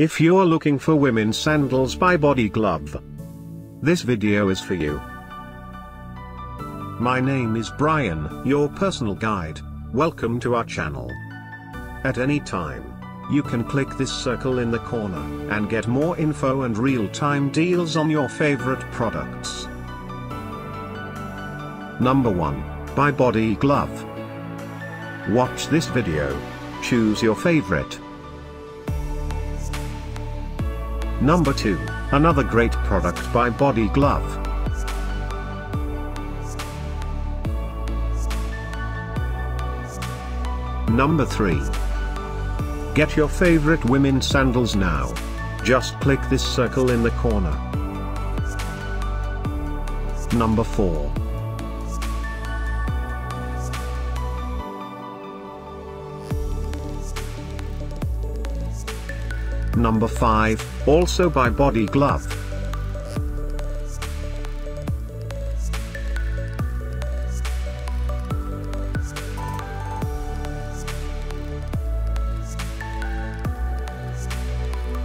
If you're looking for women's sandals by Body Glove, this video is for you. My name is Brian, your personal guide. Welcome to our channel. At any time, you can click this circle in the corner and get more info and real-time deals on your favorite products. Number 1, by Body Glove. Watch this video. Choose your favorite. Number 2, another great product by Body Glove. Number 3. Get your favorite women's sandals now. Just click this circle in the corner. Number 4. Number 5, also by Body Glove.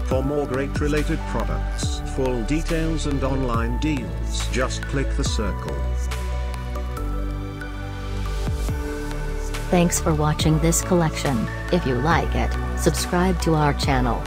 For more great related products, full details and online deals, just click the circle. Thanks for watching this collection. If you like it, subscribe to our channel.